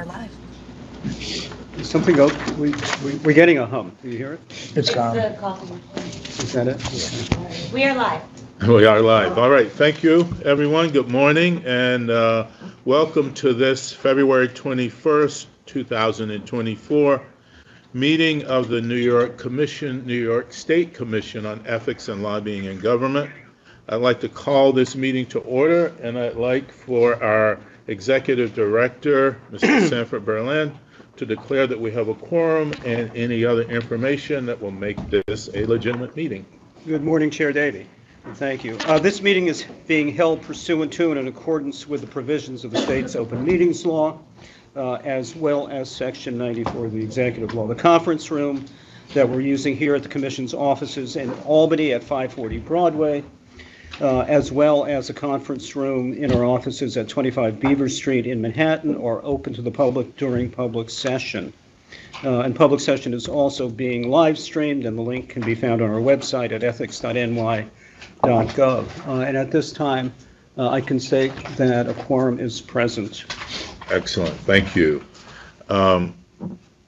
are live. Something go, we, we- we're getting a hum. Do you hear it? It's gone. the coffee. Is that it? We are live. We are live. All right, thank you, everyone. Good morning, and uh, welcome to this February 21st, 2024 meeting of the New York Commission, New York State Commission on Ethics and Lobbying in Government. I'd like to call this meeting to order, and I'd like for our Executive Director, Mr. Sanford Berland, to declare that we have a quorum and any other information that will make this a legitimate meeting. Good morning, Chair Davie. and Thank you. Uh, This meeting is being held pursuant to and in accordance with the provisions of the state's open meetings law, uh, as well as Section 94 of the Executive Law. The conference room that we're using here at the Commission's offices in Albany at 540 Broadway, uh, as well as a conference room in our offices at 25 Beaver Street in Manhattan, are open to the public during public session. Uh, And public session is also being live streamed, and the link can be found on our website at ethics.ny.gov. Uh, And at this time, uh, I can say that a quorum is present. Excellent, thank you. Um,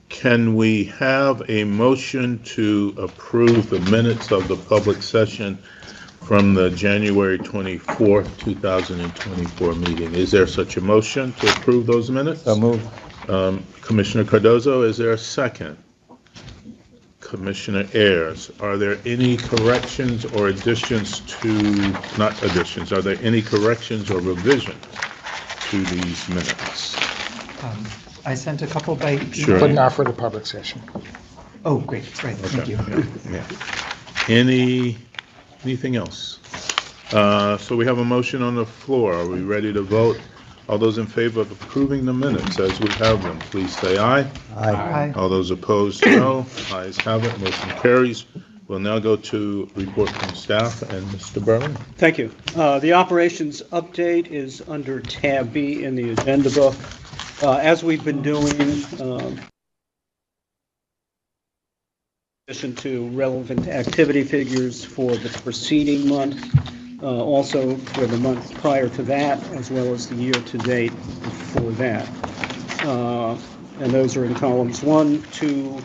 Can we have a motion to approve the minutes of the public session from the January 24th, 2024 meeting? Is there such a motion to approve those minutes? So move. Um, Commissioner Cardozo, is there a second? Commissioner Ayers, are there any corrections or additions to, not additions, are there any corrections or revisions to these minutes? Um, I sent a couple by. Sure. But not for the public session. Oh, great, right, thank you. Any, anything else? Uh, So we have a motion on the floor. Are we ready to vote? All those in favor of approving the minutes as we have them, please say aye. Aye. All those opposed, no. Ayes have it, motion carries. We'll now go to report from staff and Mr. Berland. Thank you. Uh, The operations update is under tab B in the agenda book. Uh, As we've been doing, um, in addition to relevant activity figures for the preceding month, uh, also for the month prior to that, as well as the year-to-date before that. Uh, And those are in columns one, two,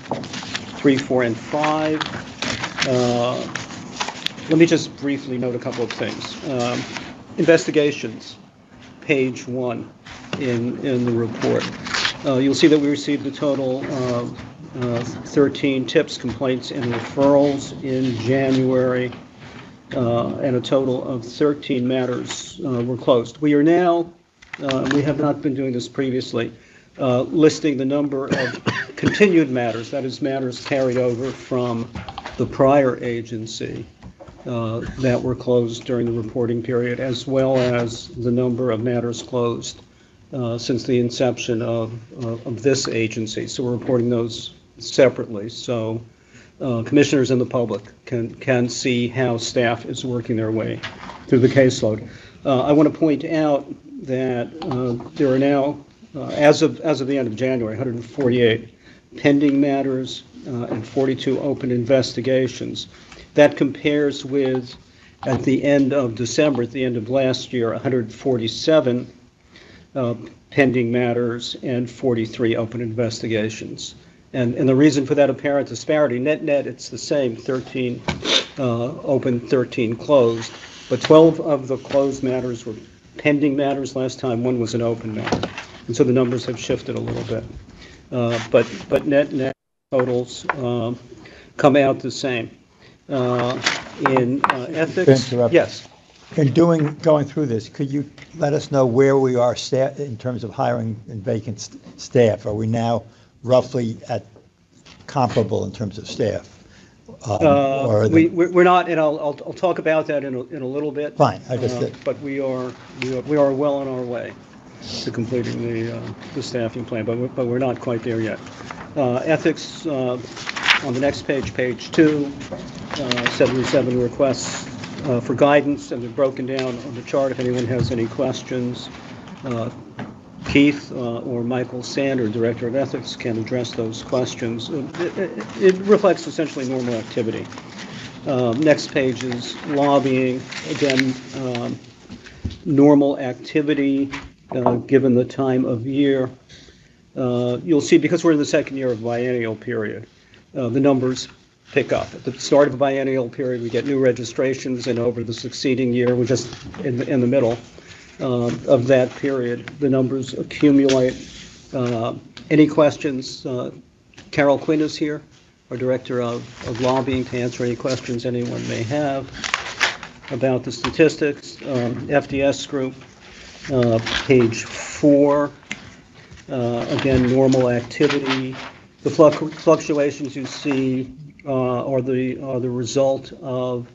three, four, and five. Uh, let me just briefly note a couple of things. Um, Investigations, page one in, in the report. Uh, You'll see that we received a total of uh, 13 tips, complaints, and referrals in January, uh, and a total of 13 matters uh, were closed. We are now, uh, we have not been doing this previously, uh, listing the number of continued matters, that is, matters carried over from the prior agency uh, that were closed during the reporting period, as well as the number of matters closed uh, since the inception of, of of this agency. So we're reporting those separately, so uh, commissioners and the public can, can see how staff is working their way through the caseload. Uh, I want to point out that uh, there are now, uh, as of, as of the end of January, 148 pending matters uh, and 42 open investigations. That compares with, at the end of December, at the end of last year, 147 uh, pending matters and 43 open investigations. And, and the reason for that apparent disparity, net-net, it's the same, 13 uh, open, 13 closed, but 12 of the closed matters were pending matters last time, one was an open matter. And so the numbers have shifted a little bit. Uh, But, but net-net totals um, come out the same. Uh, In uh, ethics, interrupt. yes. In doing, going through this, could you let us know where we are sta in terms of hiring and vacant st- staff? Are we now roughly at comparable in terms of staff? Um, Uh, or We, we're we're not, and I'll, I'll I'll talk about that in a, in a little bit. Fine, I just Uh. But we are, we are, we are well on our way to completing the, uh, the staffing plan, but we're, but we're not quite there yet. Uh, Ethics, uh, on the next page, page two, uh, 77 requests uh, for guidance, and they're broken down on the chart if anyone has any questions. Uh, Keith uh, or Michael Sander, Director of Ethics, can address those questions. It it- it reflects essentially normal activity. Um, Next page is lobbying, again, um, normal activity, uh, given the time of year. uh, you'll see, because we're in the second year of biennial period, uh, the numbers pick up. At the start of a biennial period, we get new registrations, and over the succeeding year, we're just in, the in the middle um, of that period, the numbers accumulate. Uh, Any questions? Uh, Carol Quinn is here, our Director of of Lobbying, to answer any questions anyone may have about the statistics. Um, FDS Group, uh, page four, uh, again, normal activity. The fluctuations you see uh, are the, are the result of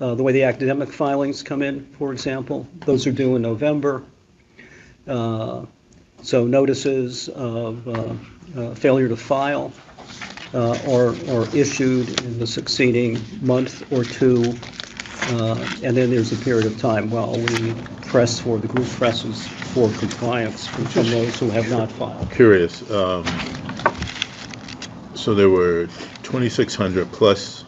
uh, the way the academic filings come in, for example. Those are due in November. Uh, So notices of uh, uh, failure to file uh, are, are issued in the succeeding month or two. And then there's a period of time while we press for, the group presses for compliance from those who have not filed. Curious, um, so there were 2,600 plus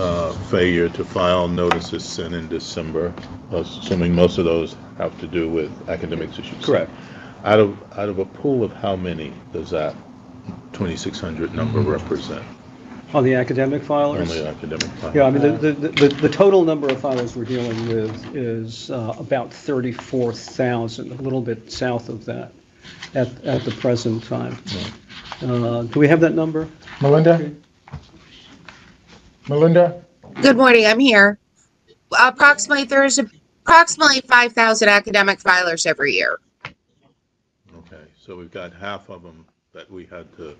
uh, failure to file notices sent in December, assuming most of those have to do with academics issues. Correct. Out of, out of a pool of how many does that 2,600 number represent? On the academic filers? Only academic. filers? Yeah, I mean, the, the, the the total number of filers we're dealing with is uh, about 34,000, a little bit south of that at, at the present time. Uh, Do we have that number? Melinda? Melinda? Good morning, I'm here. Approximately, there's approximately 5,000 academic filers every year. Okay, so we've got half of them that we had to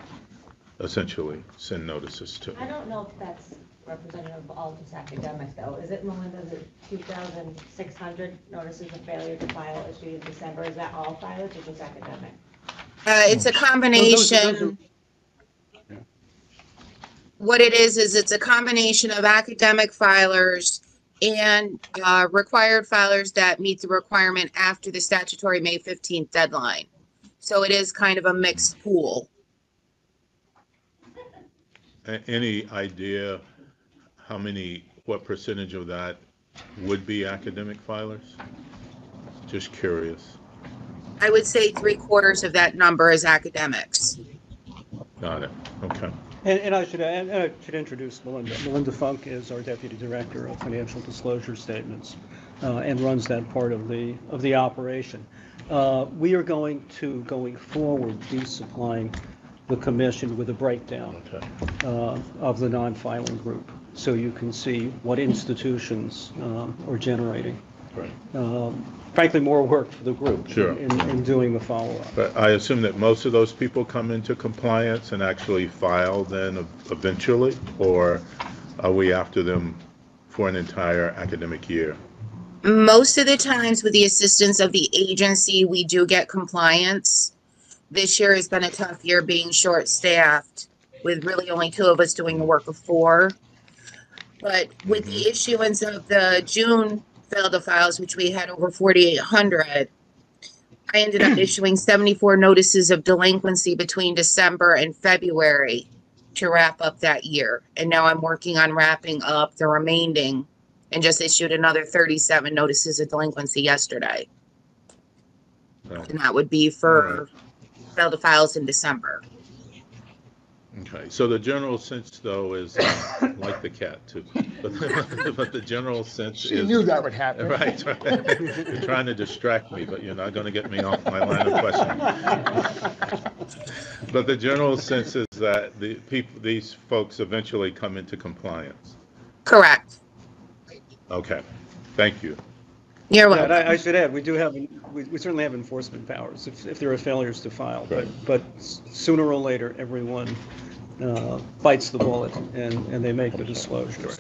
essentially send notices to. I don't know if that's representative of all just academic though. Is it Melinda, the two thousand six hundred notices of failure to file issued in December? Is that all filers or just academic? Uh, It's a those are- combination. What it is, is it's a combination of academic filers and uh, required filers that meet the requirement after the statutory May 15th deadline. So it is kind of a mixed pool. A- Any idea how many, what percentage of that would be academic filers? Just curious. I would say three quarters of that number is academics. Got it, okay. And, and I should, and I should introduce Melinda. Melinda Funk is our Deputy Director of Financial Disclosure Statements uh, and runs that part of the, of the operation. Uh, We are going to, going forward, be supplying the commission with a breakdown Okay. uh, of the non-filing group, so you can see what institutions um, are generating. Great. Um, Frankly, more work for the group. Sure. In, in doing the follow-up. But I assume that most of those people come into compliance and actually file then eventually? Or are we after them for an entire academic year? Most of the times with the assistance of the agency, we do get compliance. This year has been a tough year being short-staffed with really only two of us doing the work of four. But with the mm-hmm. issuance of the June failed the files, which we had over forty-eight hundred, I ended up issuing seventy-four notices of delinquency between December and February to wrap up that year. And now I'm working on wrapping up the remaining and just issued another 37 notices of delinquency yesterday. No. And that would be for failed files in December. Okay, so the general sense though is uh, like the cat too. But but the general sense is. She knew that would happen. Right, right. You're trying to distract me, but you're not going to get me off my line of questioning. But the general sense is that the people, these folks eventually come into compliance. Correct. Okay, thank you. You're Yeah, and welcome. I I should add, we do have, we we certainly have enforcement powers if if there are failures to file. But Right. but sooner or later, everyone uh, bites the bullet and and they make the disclosures.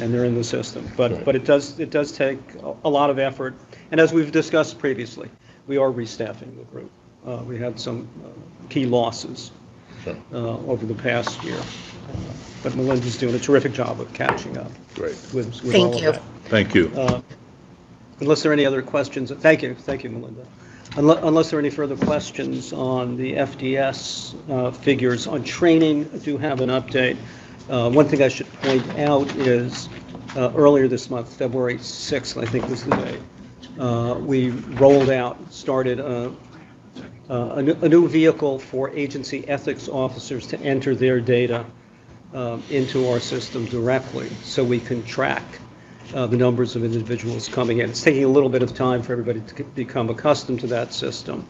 And they're in the system. Right. But but it does, it does take a- a lot of effort. And as we've discussed previously, we are restaffing the group. Uh, We had some uh, key losses Sure. uh, over the past year. But Melinda's doing a terrific job of catching up Great, with with Thank all of you. that. thank you. Uh, Unless there are any other questions, thank you, thank you, Melinda. Unle- Unless there are any further questions on the FDS uh, figures, on training, I do have an update. Uh, One thing I should point out is, uh, earlier this month, February 6th, I think was the day, uh, we rolled out, started a uh, a new- a new vehicle for agency ethics officers to enter their data um, into our system directly, so we can track uh, the numbers of individuals coming in. It's taking a little bit of time for everybody to become accustomed to that system,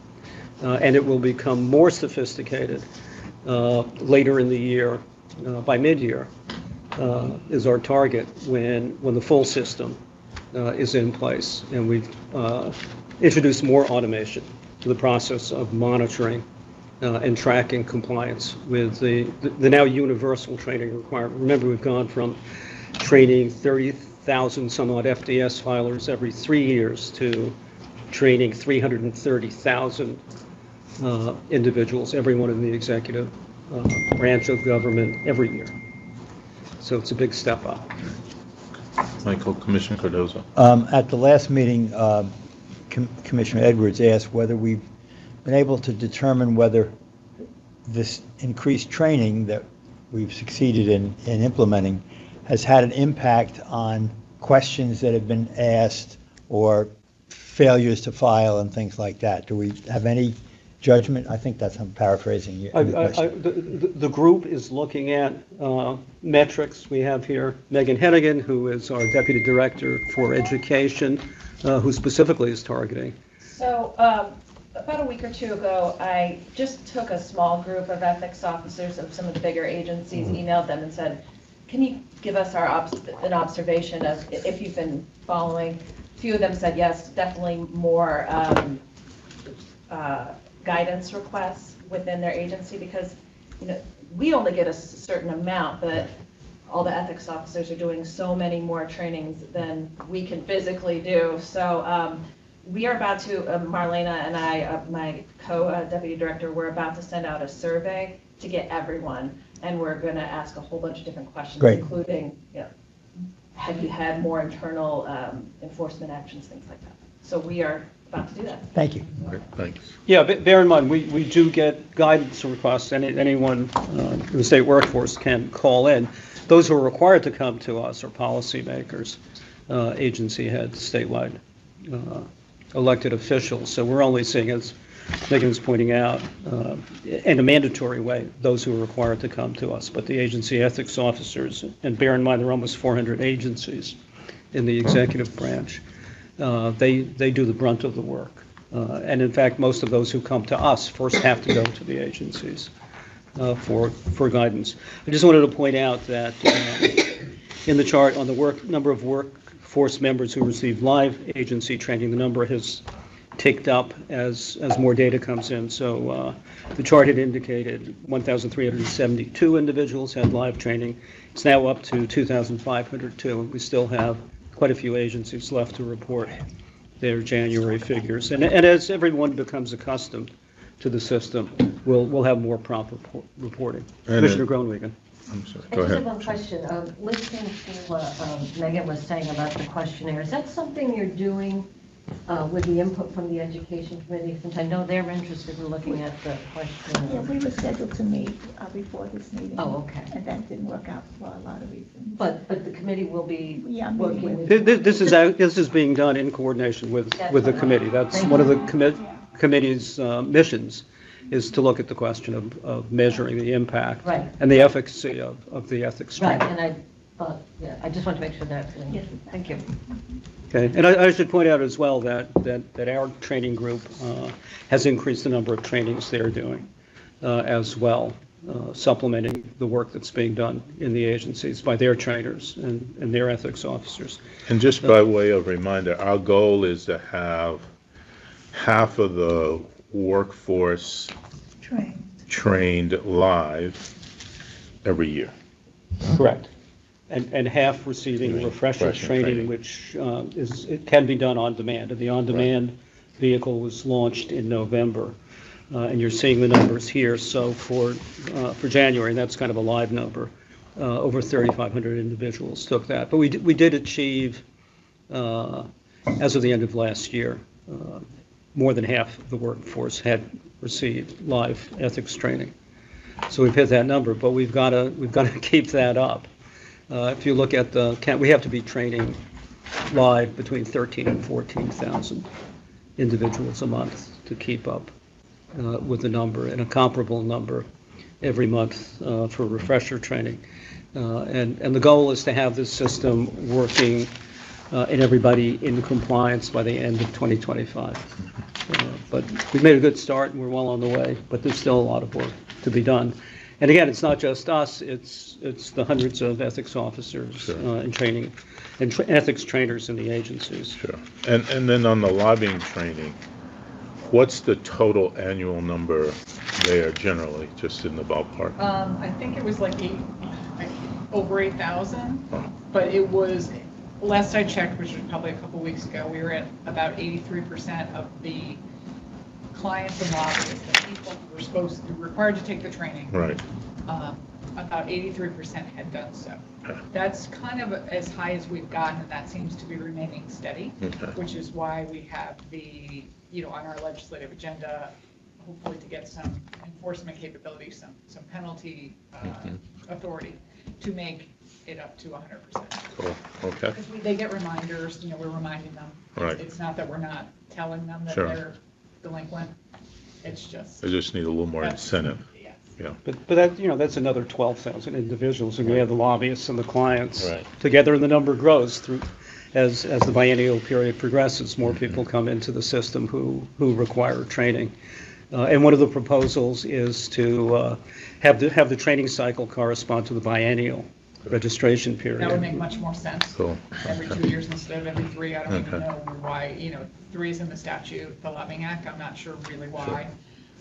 uh, and it will become more sophisticated uh, later in the year, uh, by mid-year, uh, is our target when, when the full system is in place. And we've introduced more automation to the process of monitoring uh, and tracking compliance with the, the now universal training requirement. Remember, we've gone from training 30,000 some odd FDS filers every three years to training 330,000 uh, individuals, everyone in the executive uh, branch of government every year. So it's a big step up. Michael, Commissioner Cardozo. Um, At the last meeting, um, Com- Commissioner Edwards asked whether we've been able to determine whether this increased training that we've succeeded in, in implementing has had an impact on questions that have been asked or failures to file and things like that. Do we have any judgment? I think that's, I'm paraphrasing you. I- I- the I- question. The the- the group is looking at uh, metrics. We have here Megan Hennigan, who is our Deputy Director for Education, uh, who specifically is targeting. So, um, about a week or two ago, I just took a small group of ethics officers of some of the bigger agencies, emailed them and said, can you give us our, obs- an observation of if you've been following? A Few of them said, yes, definitely more, um, uh, guidance requests within their agency because, you know, we only get a certain amount, but all the ethics officers are doing so many more trainings than we can physically do. So um, we are about to, uh, Marlena and I, uh, my co-deputy director, we're about to send out a survey to get everyone. And we're going to ask a whole bunch of different questions, Great. including, you know, have you had more internal um, enforcement actions, things like that. So we are about to do that. Thank you. Great, Thanks. Yeah, but bear in mind, we, we do get guidance requests, any, anyone uh, in the state workforce can call in. Those who are required to come to us are policymakers, uh, agency heads, statewide uh, elected officials. So we're only seeing, as Megan is pointing out, uh, in a mandatory way, those who are required to come to us. But the agency ethics officers, and bear in mind, there are almost 400 agencies in the executive branch, uh, they, they do the brunt of the work. Uh, And in fact, most of those who come to us first have to go to the agencies uh, for, for guidance. I just wanted to point out that uh, in the chart on the work, number of workforce members who receive live agency training, the number has ticked up as, as more data comes in. So uh, the chart had indicated 1,372 individuals had live training. It's now up to 2,502, and we still have quite a few agencies left to report their January figures. And, and as everyone becomes accustomed to the system, we'll, we'll have more prompt report- reporting. And, Commissioner Groenwegen. I'm sorry, I go just have ahead. one question. Um, Listening to what um, Megan was saying about the questionnaire, is that something you're doing uh, with the input from the Education Committee? Since I know they're interested in looking at the Yeah, questionnaire. we were scheduled to meet uh, before this meeting. Oh, okay. And that didn't work out for a lot of reasons. But, but the committee will be Yeah, I'm working meeting with. Th- th- This is, out- this is being done in coordination with, with the committee. That's one of the commit, committee's uh, missions, is to look at the question of, of measuring the impact Right. and the efficacy of, of the ethics Right, training. and I thought, yeah, I just want to make sure that. Yes. Thank you. Okay, and I, I should point out as well that, that, that our training group uh, has increased the number of trainings they're doing uh, as well, uh, supplementing the work that's being done in the agencies by their trainers and, and their ethics officers. And just by way of reminder, our goal is to have half of the workforce Train. trained live every year. Correct. And, and half receiving Doing refresher training, training. which uh, is, it can be done on demand. And the on-demand vehicle was launched in November. Uh, And you're seeing the numbers here. So for, uh, for January, that's kind of a live number, uh, over 3,500 individuals took that. But we, did- we did achieve, uh, as of the end of last year, uh, more than half of the workforce had received live ethics training. So we've hit that number, but we've got to, we've got to keep that up. Uh, If you look at the, count, we have to be training live between 13 and 14,000 individuals a month to keep up uh, with the number and a comparable number every month uh, for refresher training. Uh, And, and the goal is to have this system working uh, and everybody in compliance by the end of 2025. Uh, But we've made a good start and we're well on the way, but there's still a lot of work to be done. And again, it's not just us, it's, it's the hundreds of ethics officers Sure. uh, and training, and tra- ethics trainers in the agencies. Sure. And, and then on the lobbying training, what's the total annual number there generally, just in the ballpark? Um, I think it was like eight, like over eight thousand, but it was, last I checked, which was probably a couple weeks ago, we were at about eighty-three percent of the clients and lobbyists, the people who were supposed, who were required to take the training. Right, um, About eighty-three percent had done so. Okay. That's kind of as high as we've gotten, and that seems to be remaining steady, Okay. which is why we have the, you know, on our legislative agenda, hopefully to get some enforcement capabilities, some, some penalty uh, Mhm. authority to make it up to hundred percent. cool, okay, Because we, they get reminders, you know, we're reminding them. Right. It's not that we're not telling them that Sure. they're delinquent, it's just. I just need a little more incentive, Yes. yeah. But, but that, you know, that's another 12,000 individuals, and we have the lobbyists and the clients. Right. Together, and the number grows through, as, as the biennial period progresses, more people come into the system who, who require training. Uh, And one of the proposals is to uh, have the, have the training cycle correspond to the biennial registration period. That would make much more sense. Cool. Every two years instead of every three, I don't even Okay. know why, you know, three is in the statute, the Lobbying Act, I'm not sure really why.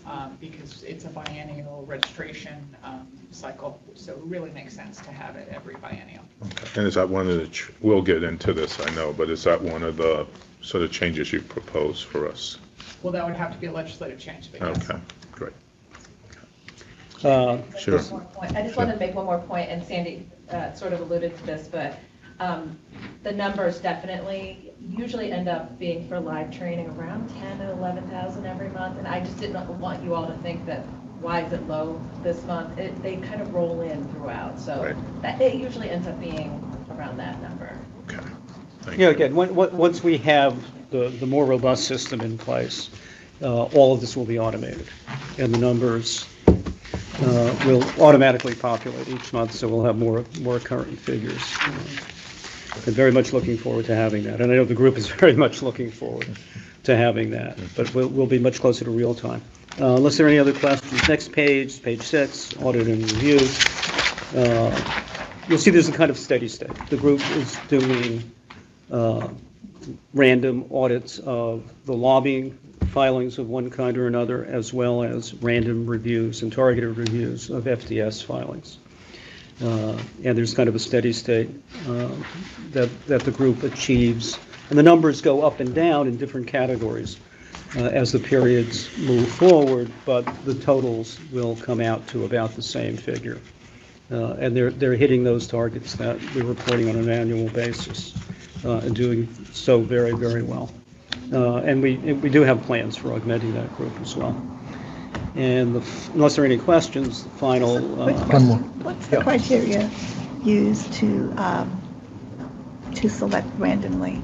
um, Because it's a biennial registration um, cycle, so it really makes sense to have it every biennial. Okay. And is that one of the, ch- we'll get into this, I know, but is that one of the sort of changes you propose for us? Well, that would have to be a legislative change, but yes. Okay, great. Uh, Sure. One point. I just wanted to make one more point, and Sandy uh, sort of alluded to this, but um, the numbers definitely usually end up being for live training around 10 and 11,000 every month, and I just didn't want you all to think that, why is it low this month? It- They kind of roll in throughout, so Right. that- it usually ends up being around that number. Okay. Thank You know, you. again, on- on- once we have the, the more robust system in place, uh, all of this will be automated, and the numbers uh, will automatically populate each month, so we'll have more, more current figures. I'm very much looking forward to having that, and I know the group is very much looking forward to having that, but we'll, we'll be much closer to real time. Uh, Unless there are any other questions, next page, page six, audit and review. Uh, You'll see there's a kind of steady state. The group is doing uh, random audits of the lobbying filings of one kind or another, as well as random reviews and targeted reviews of FDS filings. Uh, And there's kind of a steady state uh, that, that the group achieves. And the numbers go up and down in different categories uh, as the periods move forward, but the totals will come out to about the same figure. Uh, And they're, they're hitting those targets that we're reporting on an annual basis uh, and doing so very, very well. Uh, And we, we do have plans for augmenting that group as well. And the- unless there are any questions, the final. uh, One more. What's the criteria used to, um, to select randomly?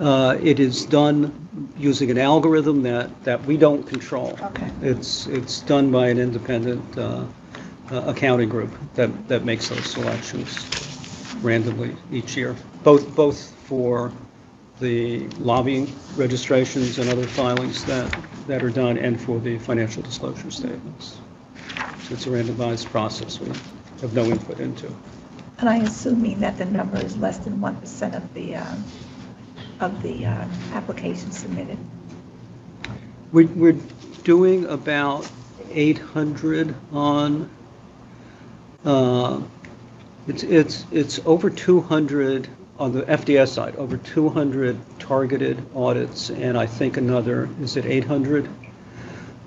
Uh, It is done using an algorithm that, that we don't control. Okay. It's, it's done by an independent uh, uh, accounting group that, that makes those selections randomly each year, both, both for the lobbying registrations and other filings that, that are done, and for the financial disclosure statements. So it's a randomized process we have no input into. And I assuming that the number is less than 1% of the, um, of the uh, applications submitted. We- We're doing about 800 on, uh, it's, it's, it's over 200 on the FDS side, over 200 targeted audits, and I think another, is it 800?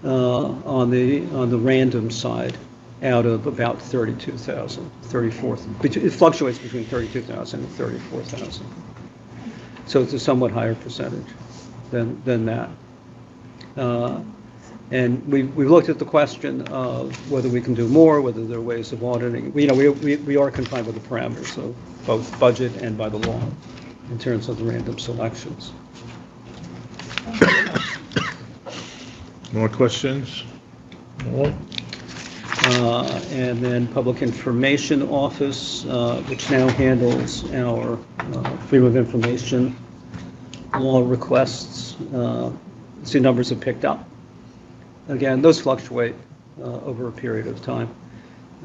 uh, On the, on the random side, out of about 32,000, 34, it fluctuates between 32,000 and 34,000. So it's a somewhat higher percentage than, than that. Uh, And we've, we've looked at the question of whether we can do more, whether there are ways of auditing. We, You know, we, we we are confined by the parameters of both budget and by the law in terms of the random selections. More questions? Uh, And then Public Information Office, uh, which now handles our uh, freedom of information law requests. Uh, See, numbers have picked up. Again, those fluctuate uh, over a period of time.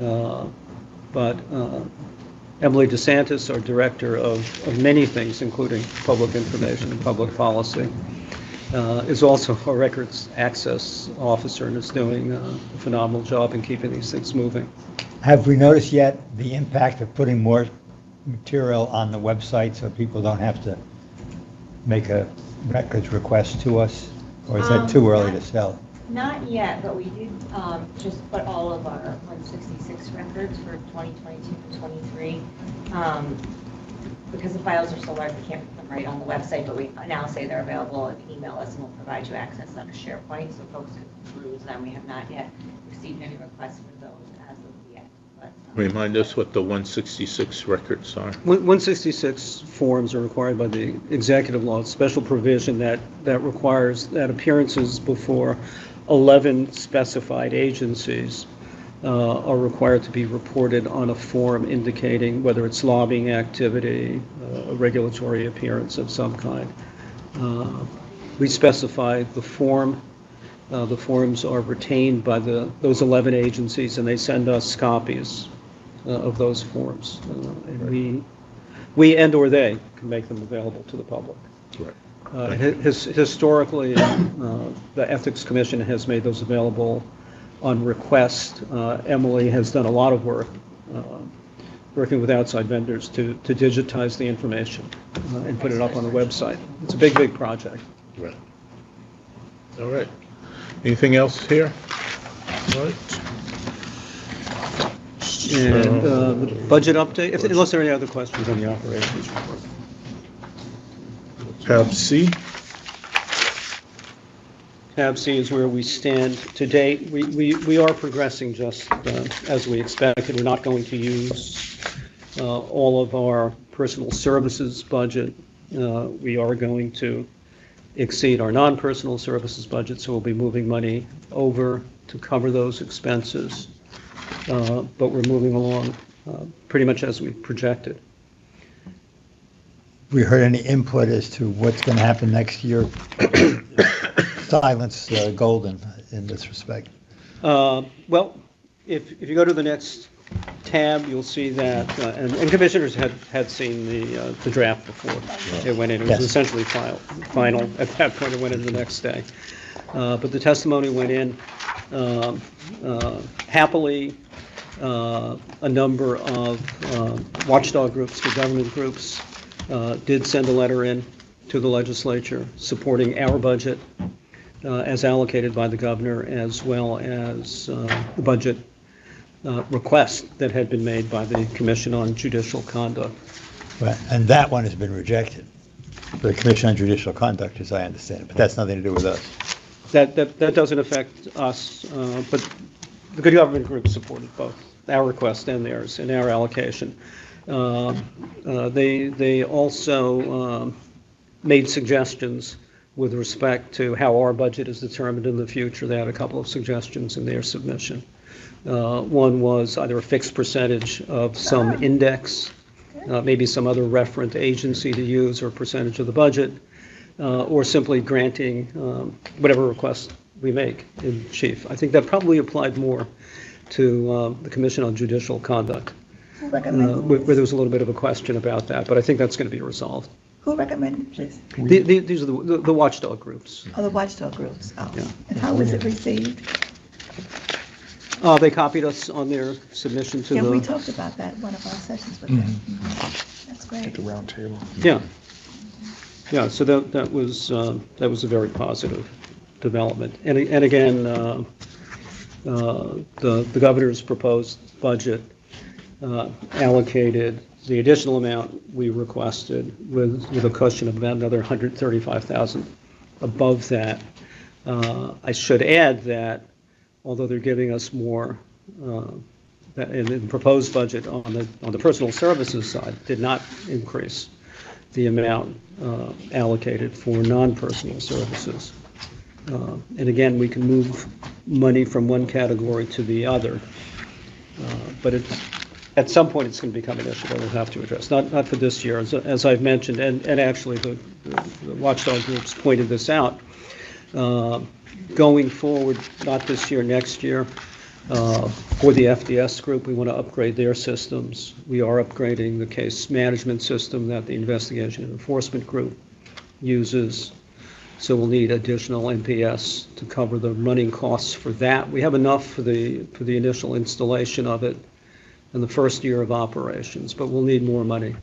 Uh, But uh, Emily DeSantis, our Director of of many things, including public information and public policy, uh, is also a records access officer and is doing uh, a phenomenal job in keeping these things moving. Have we noticed yet the impact of putting more material on the website so people don't have to make a records request to us? Or is that Um, too early to tell? Not yet, but we did um, just put all of our 166 records for 2022 and 23. Um, Because the files are so large, we can't put them right on the website, but we now say they're available and email us and we'll provide you access on a SharePoint so folks can peruse them. We have not yet received any requests for those as of yet. but, um, Remind us what the 166 records are. One- 166 forms are required by the executive law, It's special provision that, that requires that appearances before 11 specified agencies uh, are required to be reported on a form indicating whether it's lobbying activity, uh, a regulatory appearance of some kind. Uh, We specify the form. Uh, The forms are retained by the, those 11 agencies, and they send us copies uh, of those forms. Uh, And we, we and/or they can make them available to the public. Right. Uh, his- Historically, uh, the Ethics Commission has made those available on request. Uh, Emily has done a lot of work, uh, working with outside vendors to to digitize the information uh, and put it up on the website. It's a big, big project. Right. All right. Anything else here? All right. And uh, the budget update, if- unless there are any other questions on the operations report. Tab C, Tab C is where we stand to date. We, we, we are progressing just uh, as we expected. We're not going to use uh, all of our personal services budget. Uh, We are going to exceed our non-personal services budget, so we'll be moving money over to cover those expenses. Uh, But we're moving along uh, pretty much as we projected. We heard any input as to what's going to happen next year? Silence uh, golden in this respect. Uh, Well, if, if you go to the next tab, you'll see that, uh, and and commissioners had, had seen the, uh, the draft before it went in. It was Yes. essentially final, final. At that point, it went in the next day. Uh, But the testimony went in um, uh, happily. uh, A number of um, watchdog groups, the government groups, uh, did send a letter in to the legislature supporting our budget uh, as allocated by the governor, as well as uh, the budget uh, request that had been made by the Commission on Judicial Conduct. Right, And that one has been rejected. By the Commission on Judicial Conduct, as I understand it, but that's nothing to do with us. That, that, that doesn't affect us, uh, but the good government group supported both our request and theirs and our allocation. Uh, uh, They, they also um, made suggestions with respect to how our budget is determined in the future. They had a couple of suggestions in their submission. Uh, One was either a fixed percentage of some index, uh, maybe some other referent agency to use or percentage of the budget, uh, or simply granting um, whatever request we make in chief. I think that probably applied more to uh, the Commission on Judicial Conduct, Who uh, where where there was a little bit of a question about that, but I think that's going to be resolved. who recommended this? The- the- These are the- the the watchdog groups. Oh, the watchdog groups. Oh. Yeah. And how was it received? Uh, They copied us on their submission to Yeah, we the, talked about that in one of our sessions with them. Mm-hmm. That's great. The round table. yeah. Yeah, so that, that was, uh, that was a very positive development. And, a- and again, uh, uh, the, the governor's proposed budget uh, allocated the additional amount we requested with, with a cushion of about another 135,000 above that. Uh, I should add that although they're giving us more, uh, the proposed budget on the, on the personal services side, did not increase the amount uh, allocated for non-personal services. Uh, And again, we can move money from one category to the other. Uh, But it's, at some point, it's going to become an issue that we'll have to address, not, not for this year, as, as I've mentioned, and, and actually, the the watchdog groups pointed this out. Uh, Going forward, not this year, next year, uh, for the FDS group, we want to upgrade their systems. We are upgrading the case management system that the investigation and enforcement group uses. So we'll need additional NPS to cover the running costs for that. We have enough for the, for the initial installation of it in the first year of operations, but we'll need more money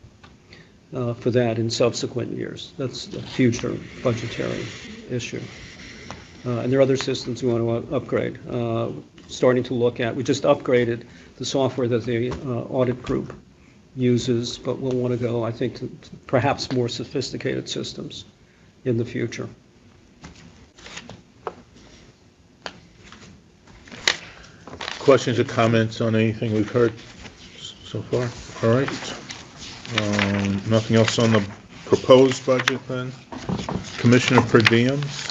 uh, for that in subsequent years. That's a future budgetary issue. Uh, And there are other systems we want to upgrade. Uh, Starting to look at, we just upgraded the software that the audit group uses, but we'll want to go, I think, to perhaps more sophisticated systems in the future. Questions or comments on anything we've heard so far? All right. Um, Nothing else on the proposed budget then? Commissioner per diems?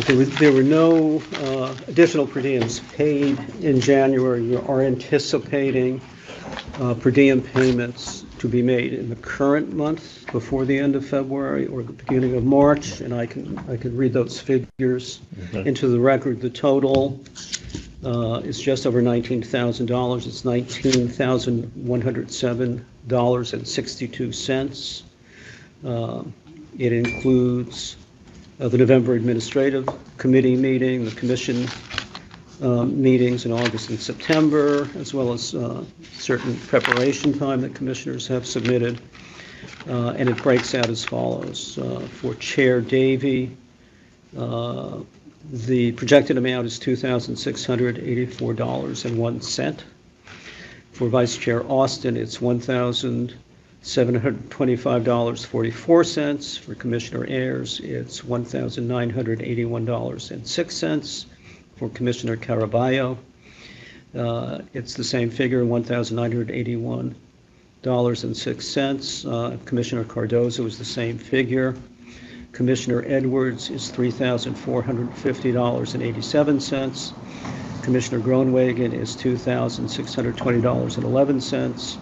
Okay, There were no uh, additional per diems paid in January. We are anticipating uh, per diem payments to be made in the current month before the end of February or the beginning of March, and I can, I can read those figures into the record. The total uh, is just over $19,000. It's $19,107.62. Um, It includes uh, the November Administrative Committee meeting, the commission um, meetings in August and September, as well as uh, certain preparation time that commissioners have submitted. Uh, And it breaks out as follows. Uh, For Chair Davie, uh, the projected amount is $2,684.01. For Vice Chair Austin, it's $1,725.44. For Commissioner Ayers, it's $1,981.06. For Commissioner Caraballo, uh, it's the same figure, $1,981.06. Uh, Commissioner Cardozo is the same figure. Commissioner Edwards is $3,450.87. Commissioner Groenwegen is $2,620.11.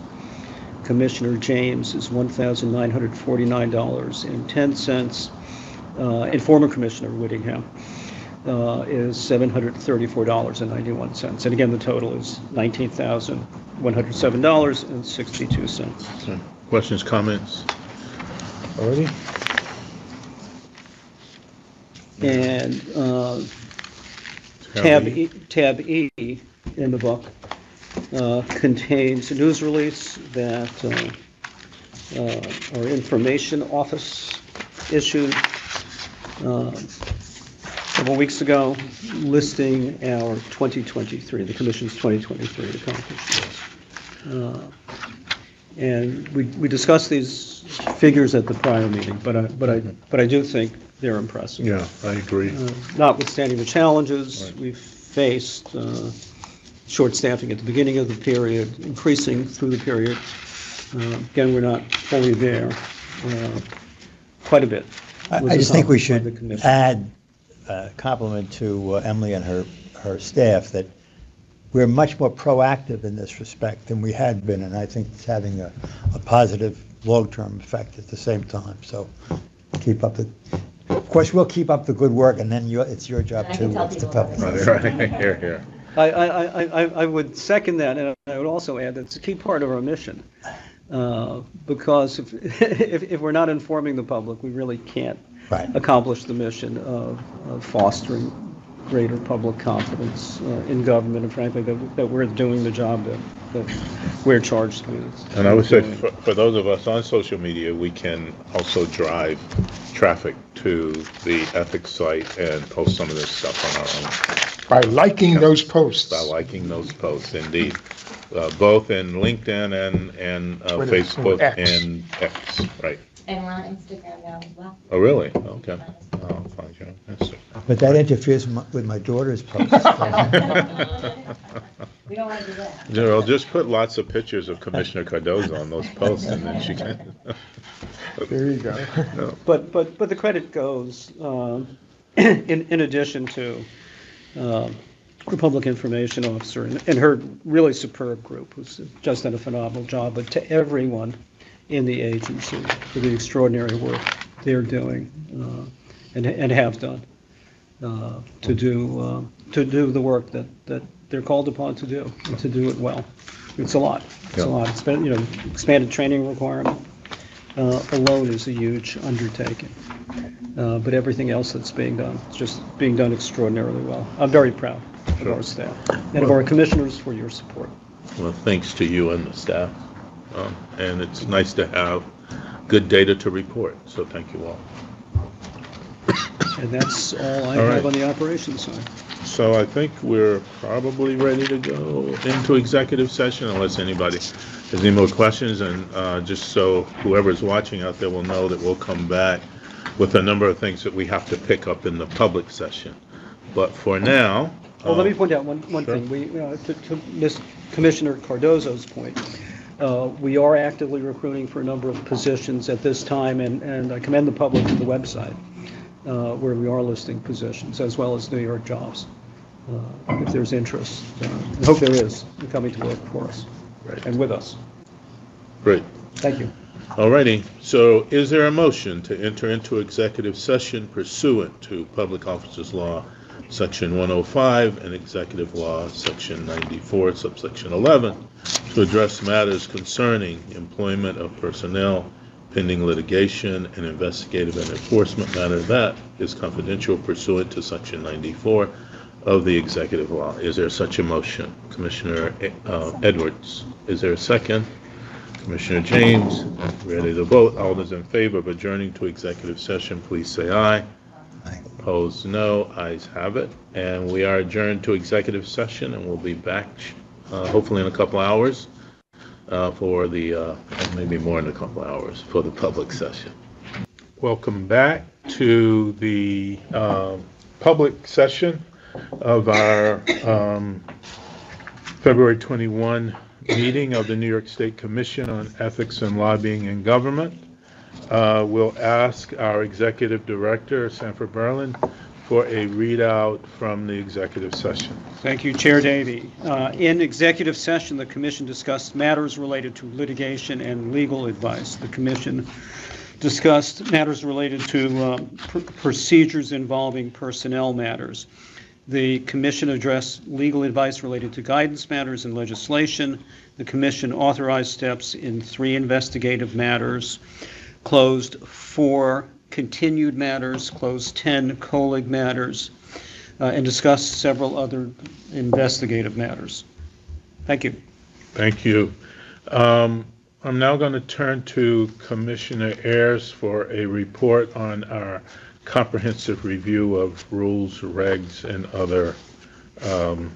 Commissioner James is $1,949.10. Uh, And former Commissioner Whittingham uh, is $734.91. And again, the total is $19,107.62. Questions, comments? Already? And uh, tab E, tab E in the book uh, contains a news release that uh, uh, our information office issued uh, several weeks ago listing our 2023, the commission's 2023 accomplishments. Uh, And we we discussed these figures at the prior meeting, but I, but I, but I do think they're impressive. Yeah, I agree. Uh, Notwithstanding the challenges Right. we've faced, uh, short staffing at the beginning of the period, increasing through the period. Uh, Again, we're not fully there, uh, quite a bit. I was I just think we accomplished by the should commission. add a compliment to uh, Emily and her, her staff that we're much more proactive in this respect than we had been, and I think it's having a, a positive long-term effect at the same time. So keep up the, of course, we'll keep up the good work, and then you, it's your job I to. can tell to people publish. about Right, right, Here, here. I, I, I, I- I would second that, and I would also add that it's a key part of our mission. Uh, Because if, if, if we're not informing the public, we really can't Right. accomplish the mission of of fostering greater public confidence uh, in government, and frankly, that, that we're doing the job that, that we're charged with. And I would say, for, for those of us on social media, we can also drive traffic to the ethics site and post some of this stuff on our own. By liking those posts. By liking those posts, indeed. Uh, both in LinkedIn and, and uh, Twitter, Facebook X. and X, right. And we're on Instagram now as well. Oh, really? Okay. Oh, I'll find you on Insta. But that interferes m- with my daughter's post. We don't want to do that. Yeah, I'll just put lots of pictures of Commissioner Cardozo on those posts and then she can. There you go. No. But, but, but the credit goes um, in, in addition to um, the Public Information Officer and and her really superb group, who's just done a phenomenal job, but to everyone in the agency for the extraordinary work they're doing uh, and, and have done uh, to do, uh, to do the work that, that they're called upon to do, and to do it well. It's a lot. It's Yeah. a lot. It's been, you know, expanded training requirement uh, alone is a huge undertaking. Uh, But everything else that's being done, it's just being done extraordinarily well. I'm very proud of our staff and of our commissioners for your support. Well, thanks to you and the staff. Um, And it's nice to have good data to report, so thank you all. And that's all I All right. have on the operations side. So I think we're probably ready to go into executive session unless anybody has any more questions. And uh, just so whoever's watching out there will know that we'll come back with a number of things that we have to pick up in the public session. But for now. Well, let me uh, point out one, one Sure. thing. We, uh, to, to Ms. Commissioner Cardozo's point, uh, we are actively recruiting for a number of positions at this time, and, and I commend the public to the website, uh, where we are listing positions, as well as New York Jobs, uh, if there's interest. Uh, I hope there is, in coming to work for us Right. and with us. Great. Thank you. All righty. So is there a motion to enter into executive session pursuant to Public Officers Law, Section 105, and Executive Law, Section 94, subsection 11, to address matters concerning employment of personnel, pending litigation, and investigative and enforcement matter that is confidential pursuant to Section 94 of the Executive Law? Is there such a motion? Commissioner uh, Edwards, is there a second? Commissioner James, ready to vote. All those in favor of adjourning to executive session, please say aye. Aye. Opposed, no. Ayes have it. And we are adjourned to executive session, and we'll be back uh, hopefully in a couple hours uh, for the, uh, maybe more than a couple hours, for the public session. Welcome back to the um, public session of our um, February 21 meeting of the New York State Commission on Ethics and Lobbying in Government. Uh, We'll ask our Executive Director, Sanford Berland, for a readout from the executive session. Thank you, Chair Davie. Uh, In executive session, the commission discussed matters related to litigation and legal advice. The commission discussed matters related to um, pr- procedures involving personnel matters. The commission addressed legal advice related to guidance matters and legislation. The commission authorized steps in three investigative matters, closed four continued matters, closed 10 colleague matters, uh, and discussed several other investigative matters. Thank you. Thank you. Um, I'm now going to turn to Commissioner Ayers for a report on our comprehensive review of rules, regs, and other um,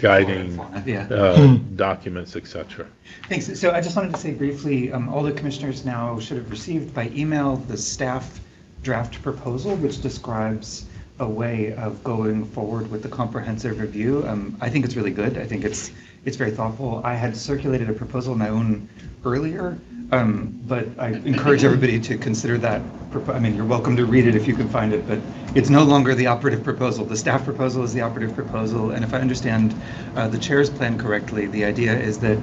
guiding Yeah. uh, documents, et cetera. Thanks. So I just wanted to say briefly, um, all the commissioners now should have received by email the staff draft proposal, which describes a way of going forward with the comprehensive review. Um, I think it's really good. I think it's, it's very thoughtful. I had circulated a proposal of my own earlier, um, but I encourage everybody to consider that. I mean, you're welcome to read it if you can find it, but it's no longer the operative proposal. The staff proposal is the operative proposal, and if I understand uh, the chair's plan correctly, the idea is that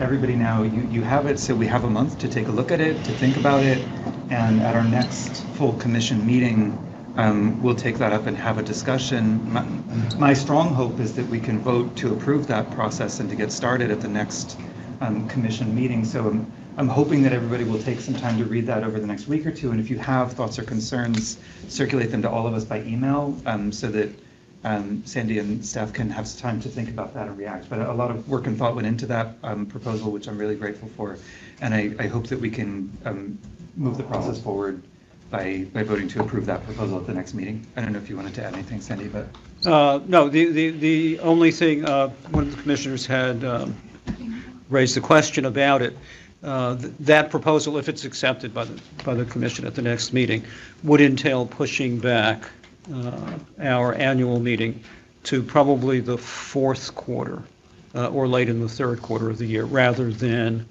everybody now, you, you have it, so we have a month to take a look at it, to think about it, and at our next full commission meeting, um, we'll take that up and have a discussion. My, my strong hope is that we can vote to approve that process and to get started at the next um, commission meeting. So I'm, I'm hoping that everybody will take some time to read that over the next week or two. And if you have thoughts or concerns, circulate them to all of us by email um, so that um, Sandy and staff can have some time to think about that and react. But a lot of work and thought went into that um, proposal, which I'm really grateful for. And I, I hope that we can um, move the process forward by, by voting to approve that proposal at the next meeting. I don't know if you wanted to add anything, Sandy, but. Uh, No, the, the, the only thing, uh, one of the commissioners had um, raised the question about it, uh, th- that proposal, if it's accepted by the, by the commission at the next meeting, would entail pushing back uh, our annual meeting to probably the fourth quarter uh, or late in the third quarter of the year, rather than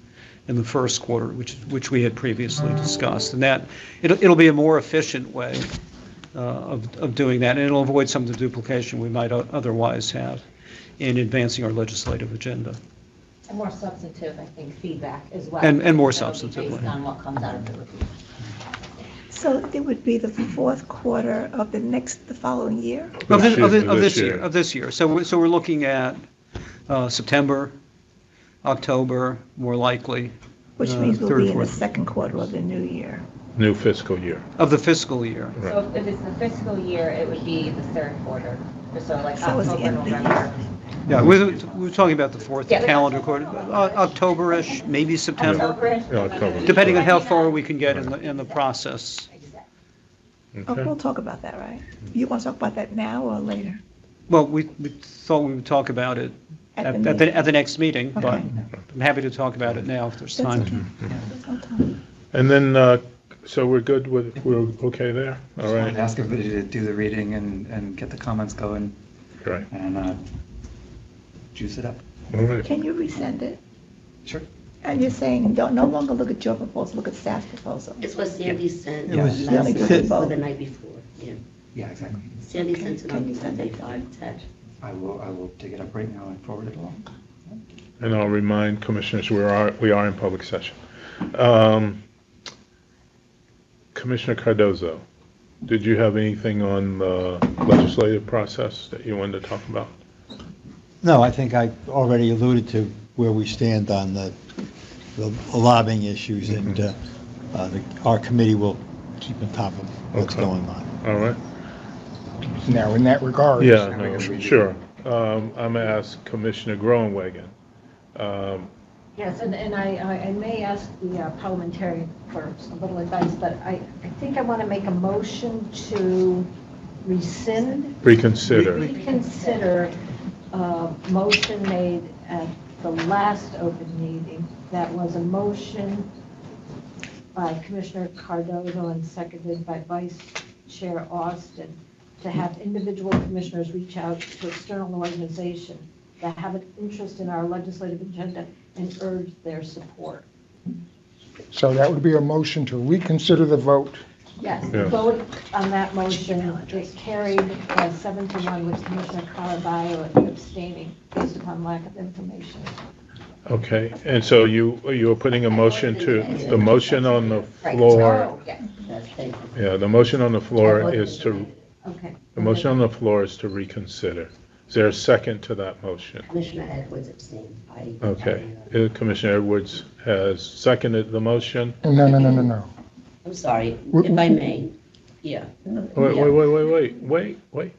in the first quarter, which, which we had previously discussed. And that, it'll, it'll be a more efficient way uh, of, of doing that, and it'll avoid some of the duplication we might otherwise have in advancing our legislative agenda. And more substantive, I think, feedback as well. And- and more That'll be substantively. Based on what comes out of the review. So it would be the fourth quarter of the next, the following year? Of this, of This of this year. year, of this year. So, we're- so we're looking at uh, September, October, more likely, Which Uh, means we'll third, be in the fourth. second quarter of the new year. New fiscal year. of the fiscal year. So if- if it's the fiscal year, it would be the third quarter, so like So it's the October, end of the year. November. Yeah, we were- we're talking about the fourth Yeah, calendar quarter, uh, October-ish, maybe September, October. Yeah, October. depending on how far we can get in the, in the process. Oh, Okay. we'll talk about that, right? You want to talk about that now or later? Well, we, we thought we would talk about it At at, the at the, meeting. at the next meeting, but Okay. I'm happy to talk about it now if there's That's time. okay. There's no time. And then, uh, so we're good with, we're okay there? All Just wanted right, ask everybody to do the reading and, and get the comments going great. and uh, juice it up. All right. Can you resend it? Sure. And you're saying, don't, no longer look at your proposal, look at staff's proposal? It's what Sandy sent It was- last Really night good or the night before, yeah. Yeah, exactly. Sandy Okay, sent it can on you send Sunday it? five. I will, I will dig it up right now and forward it along. And I'll remind commissioners, we are, we are in public session. Um, Commissioner Cardozo, did you have anything on the legislative process that you wanted to talk about? No, I think I already alluded to where we stand on the the lobbying issues, and uh, uh, the- our committee will keep on top of what's Okay. going on. All right? Now, in that regard. Yeah, no, sure. Um, I'm gonna ask Commissioner Groenwegen. Um, Yes, and, and I, I- I may ask the uh, parliamentarian for a little advice, but I, I think I want to make a motion to rescind, Reconsider. reconsider motion made at the last open meeting. That was a motion by Commissioner Cardozo and seconded by Vice Chair Austin to have individual commissioners reach out to external organizations that have an interest in our legislative agenda and urge their support. So that would be a motion to reconsider the vote. Yes, Yeah. the vote on that motion is carried uh, seven to one with Commissioner Caravaggio abstaining based upon lack of information. Okay, and so you, you are putting a motion to, the motion on the floor, Oh, yeah, Yes, thank you. yeah, the motion on the floor is to, okay. the motion on the floor is to reconsider. Is there a second to that motion? Commissioner Edwards abstained. I- Okay, Uh, Commissioner Edwards has seconded the motion. No, no, no, no, no. I'm sorry, Re- if I may, yeah. Wait, wait, wait, wait, wait, wait, wait.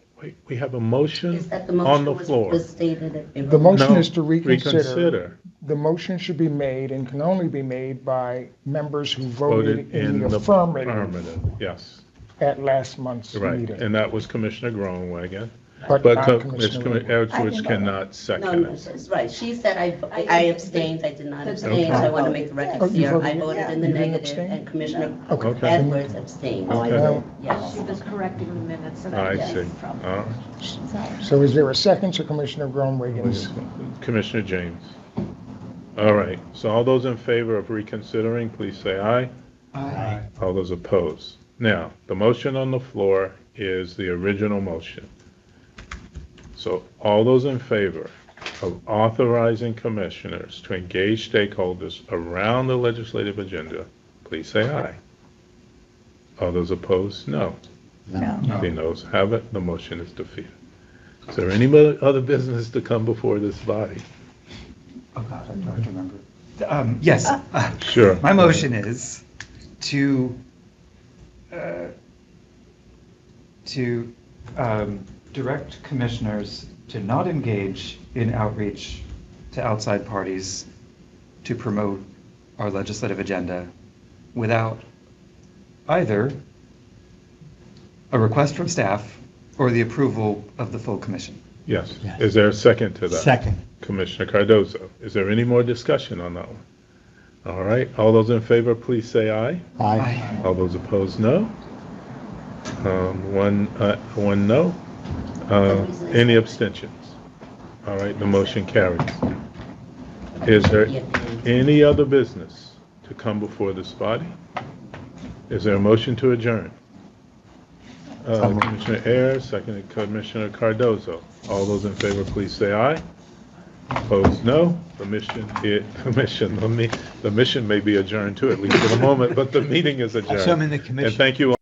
We have a motion Is that the on the floor. was stated? The motion No, is to reconsider. reconsider. The motion should be made and can only be made by members who voted Voted in the affirmative Affirmative, yes, at last month's right. meeting. And that was Commissioner Groenwegen. But But not Co- Commissioner Ms. Edwards. Edwards I cannot No, second no, it. she's right. She said I, I abstained, I did not abstain, so I want to make the record Oh, clear. I voted- voted in the you didn't negative, abstain? and Commissioner Okay. Edwards abstained. Okay. So, Yes. She was correcting the minutes, so I that see, was the all right. So is there a second to Commissioner Groenwegen's? Commissioner James. All right, so all those in favor of reconsidering, please say aye. Aye. All those opposed. Now, the motion on the floor is the original motion. So all those in favor of authorizing commissioners to engage stakeholders around the legislative agenda, please say aye. All those opposed, no. No. The noes have it, the motion is defeated. Is there any mo- other business to come before this body? Oh, God, I don't remember. Um, Yes. uh, Sure. My motion is to, uh, to um, direct commissioners to not engage in outreach to outside parties to promote our legislative agenda without either a request from staff or the approval of the full commission. Yes. Yes. Is there a second to that? Second. Commissioner Cardozo. Is there any more discussion on that one? All right, all those in favor, please say aye. Aye. All those opposed, no. Um, One, uh, one no. Uh, Any abstentions? All right, the motion carries. Is there any other business to come before this body? Is there a motion to adjourn? Uh, Commissioner Ayers, seconded Commissioner Cardozo. All those in favor, please say aye. Opposed, no. The mission, it, the mission, the me- the mission may be adjourned too, at least for the moment, but the meeting is adjourned. Assuming the commission. And thank you